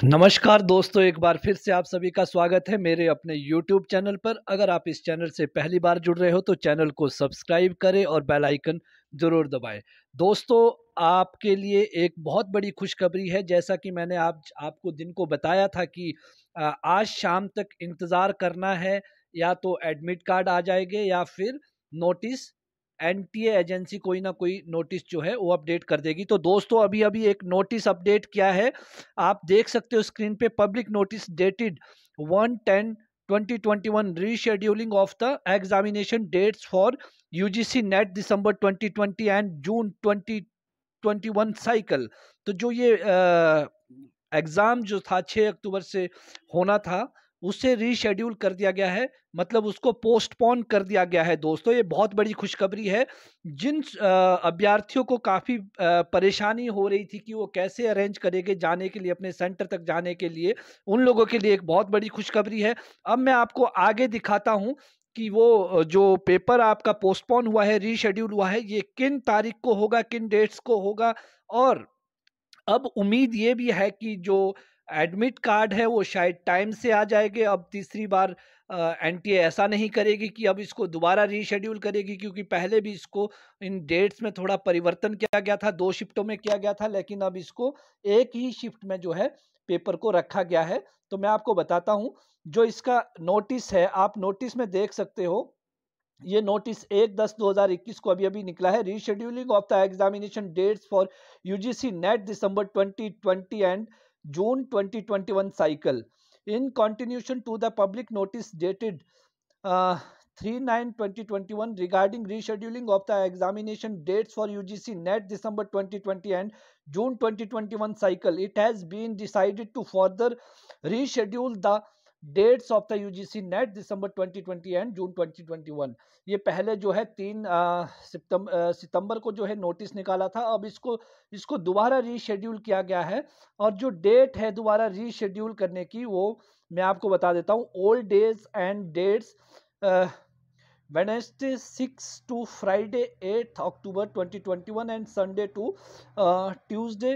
नमस्कार दोस्तों, एक बार फिर से आप सभी का स्वागत है मेरे अपने YouTube चैनल पर। अगर आप इस चैनल से पहली बार जुड़ रहे हो तो चैनल को सब्सक्राइब करें और बेल आइकन ज़रूर दबाएँ। दोस्तों, आपके लिए एक बहुत बड़ी खुशखबरी है। जैसा कि मैंने आप आपको दिन को बताया था कि आज शाम तक इंतज़ार करना है, या तो एडमिट कार्ड आ जाएँगे या फिर नोटिस एनटीए एजेंसी कोई ना कोई नोटिस जो है वो अपडेट कर देगी। तो दोस्तों अभी अभी एक नोटिस अपडेट किया है? आप देख सकते हो स्क्रीन पे public notice dated one ten 2021 rescheduling of the examination dates for UGC NET December 2020 and June 2021 cycle तो जो ये एग्ज़ाम जो था 6 अक्टूबर से होना था उसे रीशेड्यूल कर दिया गया है मतलब उसको पोस्टपोन कर दिया गया है। दोस्तों, ये बहुत बड़ी खुशखबरी है। जिन अभ्यर्थियों को काफ़ी परेशानी हो रही थी कि वो कैसे अरेंज करेंगे जाने के लिए, अपने सेंटर तक जाने के लिए, उन लोगों के लिए एक बहुत बड़ी खुशखबरी है। अब मैं आपको आगे दिखाता हूँ कि वो जो पेपर आपका पोस्टपोन हुआ है रीशेड्यूल हुआ है, ये किन तारीख को होगा, किन डेट्स को होगा, और अब उम्मीद ये भी है कि जो एडमिट कार्ड है, वो शायद टाइम से आ जाएँगे। अब तीसरी बार एनटीए ऐसा नहीं करेगी कि अब इसको दोबारा रीशेड्यूल करेगी, क्योंकि पहले भी इसको इन डेट्स में थोड़ा परिवर्तन किया गया था, दो शिफ्टों में किया गया था, लेकिन अब इसको एक ही शिफ्ट में जो है, पेपर को रखा गया है। तो मैं आपको बताता हूँ, जो इसका नोटिस है, आप नोटिस में देख सकते हो ये नोटिस एक दस दो हज़ार इक्कीस को अभी अभी निकला है rescheduling of the examination dates for UGC NET December 2020 and June 2021 cycle. In continuation to the public notice dated uh, 3-9-2021 regarding rescheduling of the examination dates for UGC NET December 2020 and June 2021 cycle, it has been decided to further reschedule the dates of the UGC NET December 2020 and June 2021 ये पहले जो है तीन सितंबर को जो है notice निकाला था। अब इसको इसको दोबारा रीशेड्यूल किया गया है और जो डेट है दोबारा रीशेड्यूल करने की वो मैं आपको बता देता हूँ। Old days and dates Wednesday six to Friday eight October 2021 and Sunday to Tuesday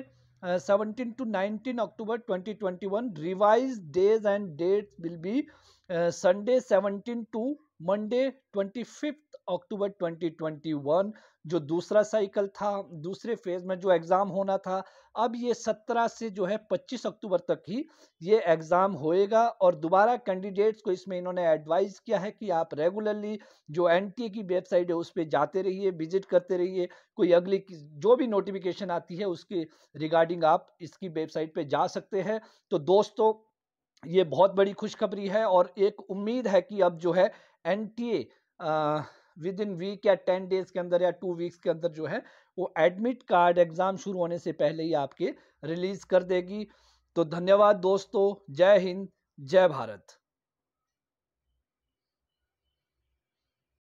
17 to 19 October 2021 revised days and dates will be uh, Sunday 17 to Monday 25th October 2021 जो दूसरा साइकिल था, दूसरे फ़ेज़ में जो एग्ज़ाम होना था, अब ये 17 से जो है 25 अक्टूबर तक ही ये एग्ज़ाम होएगा और दोबारा कैंडिडेट्स को इसमें इन्होंने एडवाइस किया है कि आप रेगुलरली जो एनटीए की वेबसाइट है उस पर जाते रहिए, विज़िट करते रहिए, कोई अगली जो भी नोटिफिकेशन आती है उसके रिगार्डिंग आप इसकी वेबसाइट पर जा सकते हैं। तो दोस्तों, ये बहुत बड़ी खुशखबरी है और एक उम्मीद है कि अब जो है एन विद इन वीक या टेन डेज़ के अंदर या टू वीक्स के अंदर जो है, वो एडमिट कार्ड एग्ज़ाम शुरू होने से पहले ही आपके रिलीज़ कर देगी। तो धन्यवाद दोस्तों, जय हिंद, जय भारत।